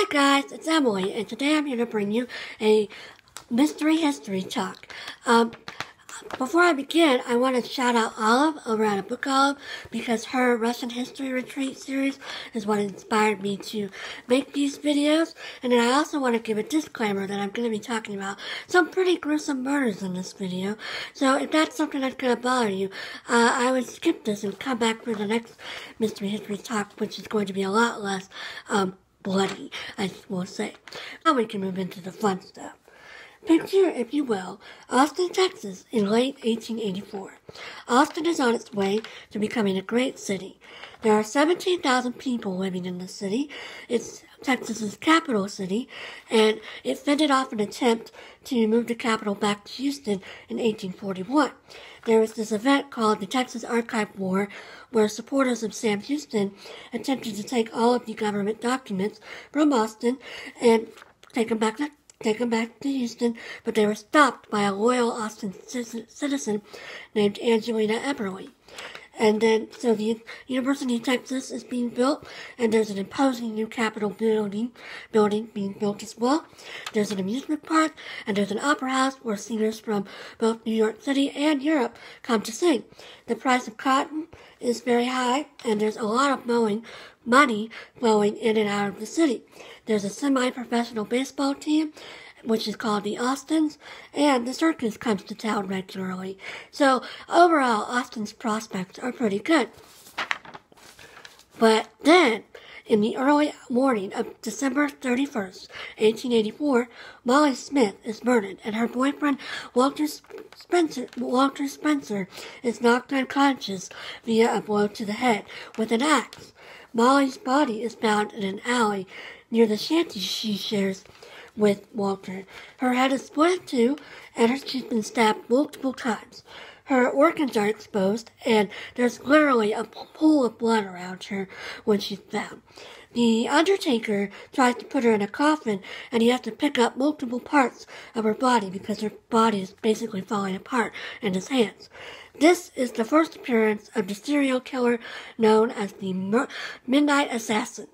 Hi guys, it's Emily, and today I'm here to bring you a mystery history talk. Um, before I begin, I want to shout out Olive over at a book Olive because her Russian history retreat series is what inspired me to make these videos. And then I also want to give a disclaimer that I'm going to be talking about some pretty gruesome murders in this video. So if that's something that's going to bother you, uh, I would skip this and come back for the next mystery history talk, which is going to be a lot less um, bloody, I will say. Now we can move into the fun stuff. Picture, if you will, Austin, Texas in late 1884. Austin is on its way to becoming a great city. There are 17,000 people living in the city. It's Texas's capital city, and it fended off an attempt to move the capital back to Houston in 1841. There was this event called the Texas Archive War, where supporters of Sam Houston attempted to take all of the government documents from Austin and take them back to take them back to Houston, but they were stopped by a loyal Austin citizen named Angelina Eberly. And then, so the University of Texas is being built, and there's an imposing new Capitol building, building being built as well. There's an amusement park, and there's an opera house where singers from both New York City and Europe come to sing. The price of cotton is very high, and there's a lot of mowing money flowing in and out of the city. There's a semi-professional baseball team, which is called the Austins, and the circus comes to town regularly. So overall, Austin's prospects are pretty good. But then, in the early morning of December 31st, 1884, Molly Smith is murdered, and her boyfriend Walter Spencer, Walter Spencer is knocked unconscious via a blow to the head with an axe. Molly's body is found in an alley near the shanty she shares with Walter. Her head is split in two, and she's been stabbed multiple times. Her organs are exposed, and there's literally a pool of blood around her when she's found. The undertaker tries to put her in a coffin, and he has to pick up multiple parts of her body because her body is basically falling apart in his hands. This is the first appearance of the serial killer known as the Midnight Assassin.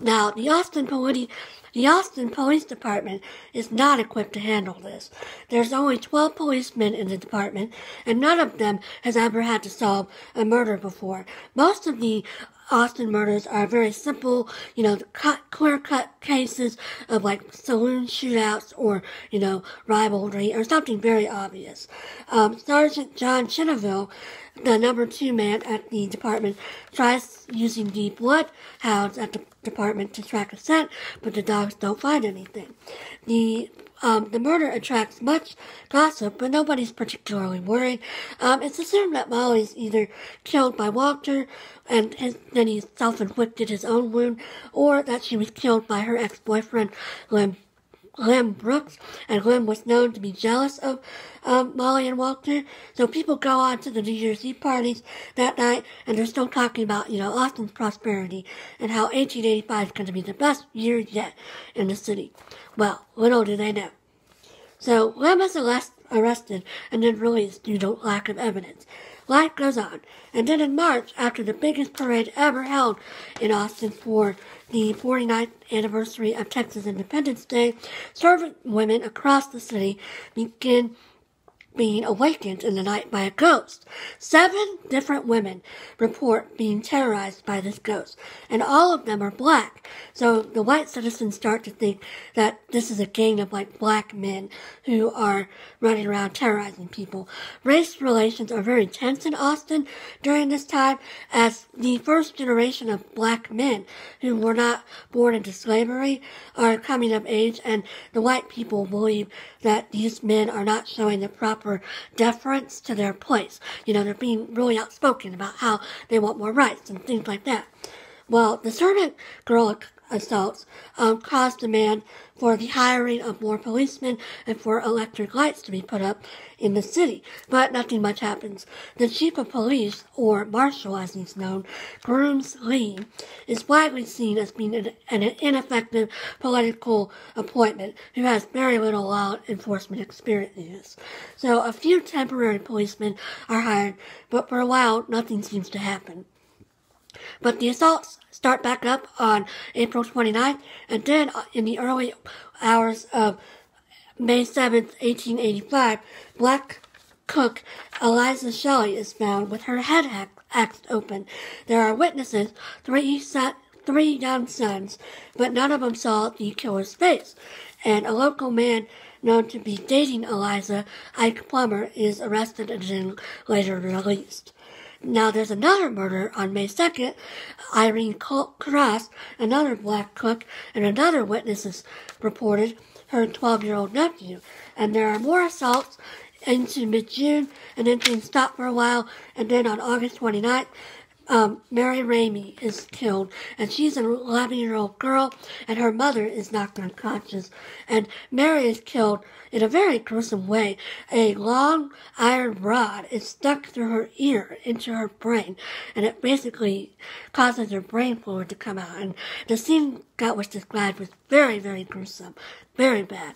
Now, the Austin Police, the Austin Police Department is not equipped to handle this. There's only 12 policemen in the department, and none of them has ever had to solve a murder before. Most of the Austin murders are very simple, you know, cut, clear cut cases of like saloon shootouts or, you know, rivalry or something very obvious. Um, Sergeant John Chenneville, the number two man at the department, tries using the bloodhounds at the department to track a scent, but the dogs don't find anything. The um, the murder attracts much gossip, but nobody's particularly worried. Um, it's assumed that Molly's either killed by Walter and then he self-inflicted his own wound, or that she was killed by her ex-boyfriend, Lem Lem Brooks, and Lem was known to be jealous of um, Molly and Walter. So people go on to the New Year's Eve parties that night, and they're still talking about, you know, Austin's prosperity and how 1885 is going to be the best year yet in the city. Well, little do they know. So Lem is arrested and then released due to lack of evidence. Life goes on. And then in March, after the biggest parade ever held in Austin for the 49th anniversary of Texas Independence Day, servant women across the city begin being awakened in the night by a ghost. Seven different women report being terrorized by this ghost, and all of them are black. So the white citizens start to think that this is a gang of like black men who are running around terrorizing people. Race relations are very tense in Austin during this time as the first generation of black men who were not born into slavery are coming of age and the white people believe that these men are not showing the proper proper deference to their place. You know, they're being really outspoken about how they want more rights and things like that. Well, the servant girl assaults um, caused demand for the hiring of more policemen and for electric lights to be put up in the city. But nothing much happens. The chief of police, or marshal as he's known, Grooms Lee, is widely seen as being an, an ineffective political appointment who has very little law enforcement experience. So a few temporary policemen are hired, but for a while nothing seems to happen. But the assaults start back up on April 29th, and then uh, in the early hours of May 7th, 1885, Black cook Eliza Shelley is found with her head axed open. There are witnesses, three, three young sons, but none of them saw the killer's face. And a local man known to be dating Eliza, Ike Plummer, is arrested and then later released. Now there's another murder on May 2nd. Irene Cross, another black cook, and another witness is reported, her 12-year-old nephew. And there are more assaults into mid-June, and then things stop for a while, and then on August 29th, um, Mary Ramey is killed, and she's an 11 year old girl, and her mother is knocked unconscious. And Mary is killed in a very gruesome way. A long iron rod is stuck through her ear into her brain, and it basically causes her brain fluid to come out. And the scene that was described was very, very gruesome, very bad.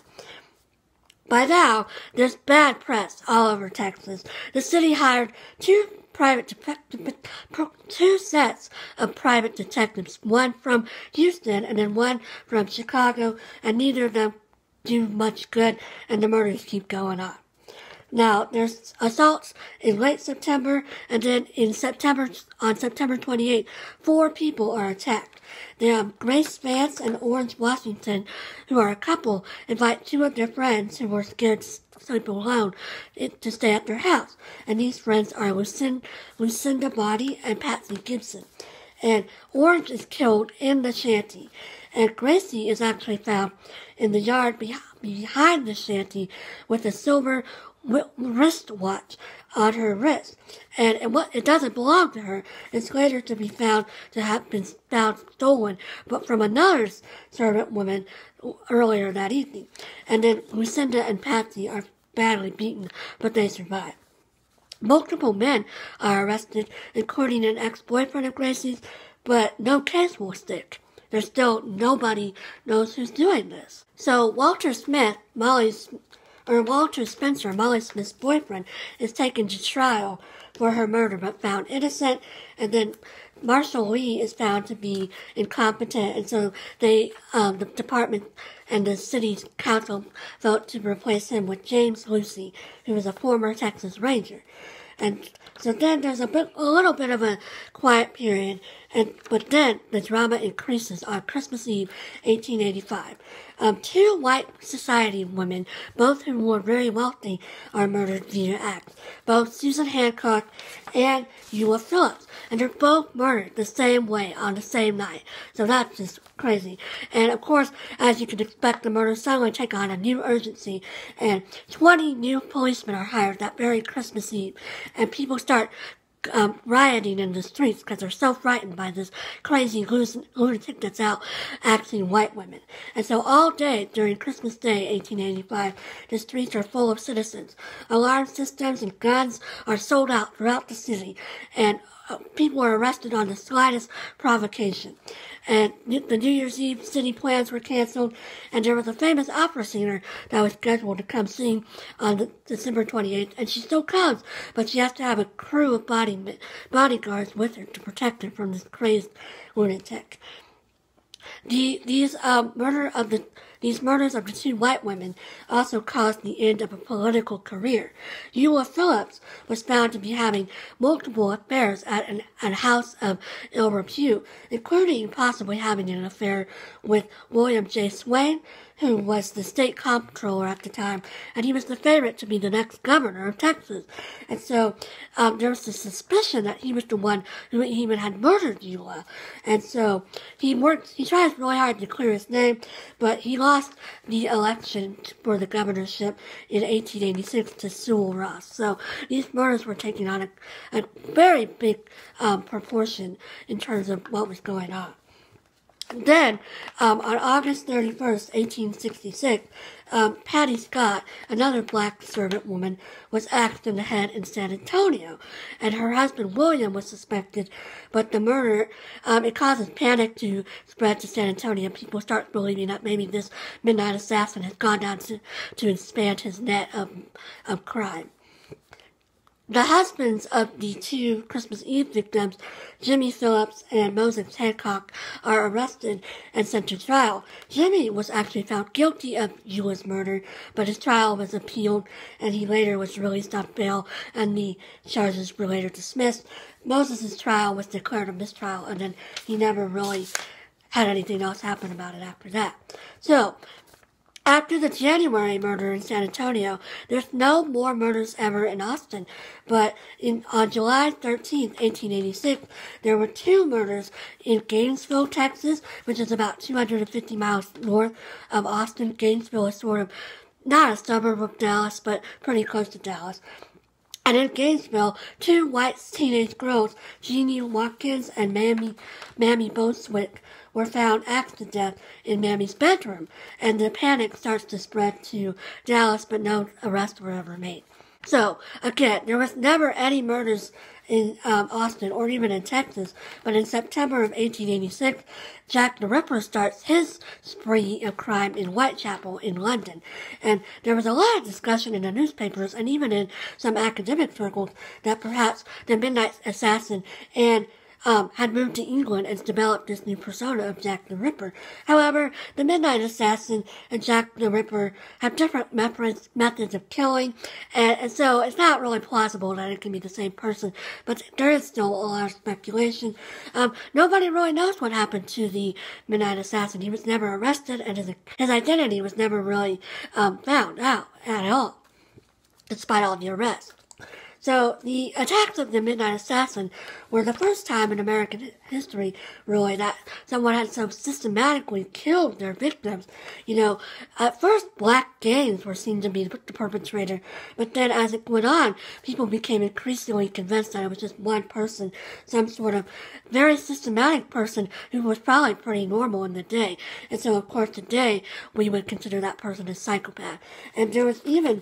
By now, there's bad press all over Texas. The city hired two private two sets of private detectives, one from Houston and then one from Chicago, and neither of them do much good, and the murders keep going on. Now, there's assaults in late September, and then in September, on September 28, four people are attacked. They are Grace Vance and Orange Washington, who are a couple, invite two of their friends who were scared sleep alone to stay at their house. And these friends are Lucinda, Lucinda Boddy and Patsy Gibson. And Orange is killed in the shanty. And Gracie is actually found in the yard behind the shanty with a silver wristwatch on her wrist, and what, it doesn't belong to her. It's later to be found to have been found stolen, but from another servant woman earlier that evening. And then Lucinda and Patsy are badly beaten, but they survive. Multiple men are arrested, including an ex-boyfriend of Gracie's, but no case will stick. There's still nobody knows who's doing this. So Walter Smith, Molly's or Walter Spencer, Molly Smith's boyfriend, is taken to trial for her murder but found innocent. And then Marshall Lee is found to be incompetent, and so they, um, the department and the city council vote to replace him with James Lucy, who was a former Texas Ranger. And so then there's a bit, a little bit of a quiet period, and but then the drama increases on Christmas Eve, 1885. Um, two white society women, both who were very wealthy, are murdered via axe. Both Susan Hancock and Eula Phillips, and they're both murdered the same way on the same night. So that's just crazy. And of course, as you can expect, the murders suddenly take on a new urgency, and 20 new policemen are hired that very Christmas Eve, and people start um, rioting in the streets because they're so frightened by this crazy lunatic that's out axing white women. And so all day during Christmas Day, 1885, the streets are full of citizens. Alarm systems and guns are sold out throughout the city, and people were arrested on the slightest provocation and the New Year's Eve city plans were canceled, and there was a famous opera singer that was scheduled to come sing on December 28th, and she still comes, but she has to have a crew of body, bodyguards with her to protect her from this crazed lunatic. The, these uh, murder of the these murders of the two white women also caused the end of a political career. Eula Phillips was found to be having multiple affairs at an, at a house of ill repute, including possibly having an affair with William J. Swain, who was the state comptroller at the time, and he was the favorite to be the next governor of Texas. And so um, there was a suspicion that he was the one who even had murdered Eula. And so he worked, he tries really hard to clear his name, but he lost the election for the governorship in 1886 to Sul Ross. So these murders were taking on a, a very big um, proportion in terms of what was going on. Then, um, on August 31st, 1866, um, Patty Scott, another black servant woman, was axed in the head in San Antonio, and her husband William was suspected. But the murder, um, it causes panic to spread to San Antonio. People start believing that maybe this midnight assassin has gone down to, to expand his net of, of crime. The husbands of the two Christmas Eve victims, Jimmy Phillips and Moses Hancock, are arrested and sent to trial. Jimmy was actually found guilty of Eula's murder, but his trial was appealed and he later was released on bail and the charges were later dismissed. Moses' trial was declared a mistrial and then he never really had anything else happen about it after that. So, after the January murder in San Antonio, there's no more murders ever in Austin. But in, on July 13th, 1886, there were two murders in Gainesville, Texas, which is about 250 miles north of Austin. Gainesville is sort of not a suburb of Dallas, but pretty close to Dallas. And in Gainesville, two white teenage girls, Jeannie Watkins and Mamie, Mamie Boatswick, were found after death in Mamie's bedroom, and the panic starts to spread to Dallas, but no arrests were ever made. So, again, there was never any murders in um, Austin or even in Texas, but in September of 1886, Jack the Ripper starts his spree of crime in Whitechapel in London. And there was a lot of discussion in the newspapers and even in some academic circles that perhaps the Midnight Assassin and um, had moved to England and developed this new persona of Jack the Ripper. However, the Midnight Assassin and Jack the Ripper have different methods, of killing, and, and so it's not really plausible that it can be the same person, but there is still a lot of speculation. Um, nobody really knows what happened to the Midnight Assassin. He was never arrested, and his, his identity was never really um, found out at all, despite all the arrests. So the attacks of the Midnight Assassin were the first time in American history, really, that someone had so systematically killed their victims. You know, at first black gangs were seen to be the perpetrator, but then as it went on, people became increasingly convinced that it was just one person, some sort of very systematic person who was probably pretty normal in the day. And so, of course, today we would consider that person a psychopath. And there was even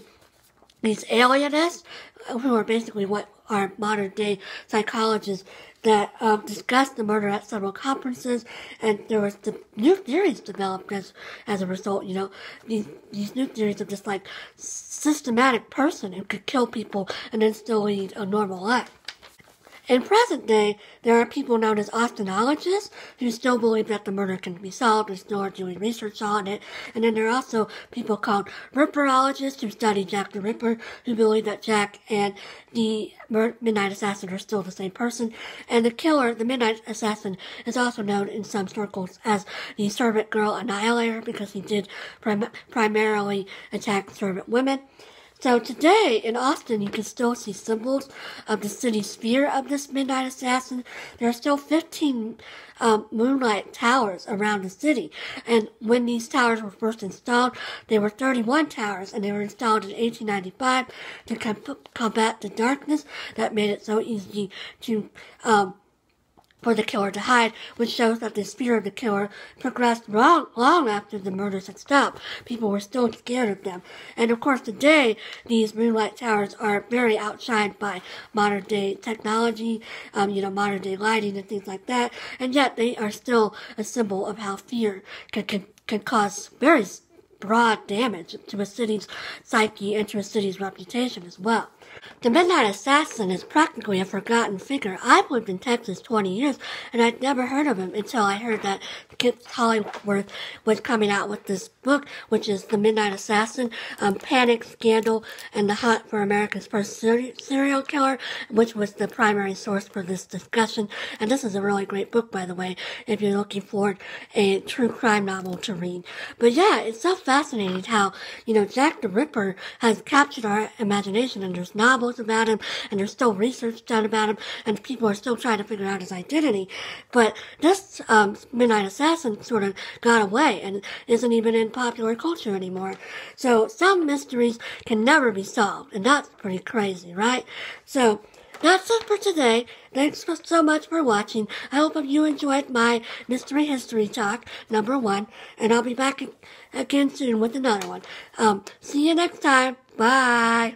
these alienists, who are basically what are modern day psychologists that um, discussed the murder at several conferences, and there was the new theories developed as as a result. You know, these these new theories of just like systematic person who could kill people and then still lead a normal life. In present day, there are people known as Austinologists who still believe that the murder can be solved and still are doing research on it. And then there are also people called Ripperologists who study Jack the Ripper, who believe that Jack and the Midnight Assassin are still the same person. And the killer, the Midnight Assassin, is also known in some circles as the Servant Girl Annihilator because he did prim- primarily attack servant women. So today in Austin, you can still see symbols of the city sphere of this Midnight Assassin. There are still 15 um, moonlight towers around the city. And when these towers were first installed, they were 31 towers, and they were installed in 1895 to com- combat the darkness that made it so easy to um, for the killer to hide, which shows that the fear of the killer progressed long, long after the murders had stopped. People were still scared of them. And of course today, these moonlight towers are very outshined by modern day technology, um, you know, modern day lighting and things like that. And yet they are still a symbol of how fear can, can, can cause very broad damage to a city's psyche and to a city's reputation as well. The Midnight Assassin is practically a forgotten figure. I've lived in Texas 20 years, and I'd never heard of him until I heard that Skip Hollandsworth was coming out with this book, which is The Midnight Assassin, um, Panic, Scandal, and the Hunt for America's First Serial Killer, which was the primary source for this discussion. And this is a really great book, by the way, if you're looking for a true crime novel to read. But yeah, it's so fascinating how, you know, Jack the Ripper has captured our imagination, and there's novels about him, and there's still research done about him, and people are still trying to figure out his identity. But this um, Midnight Assassin sort of got away and isn't even in popular culture anymore. So some mysteries can never be solved, and that's pretty crazy, right? So that's it for today. Thanks so much for watching. I hope you enjoyed my Mystery History Talk, number one, and I'll be back again soon with another one. Um, see you next time. Bye.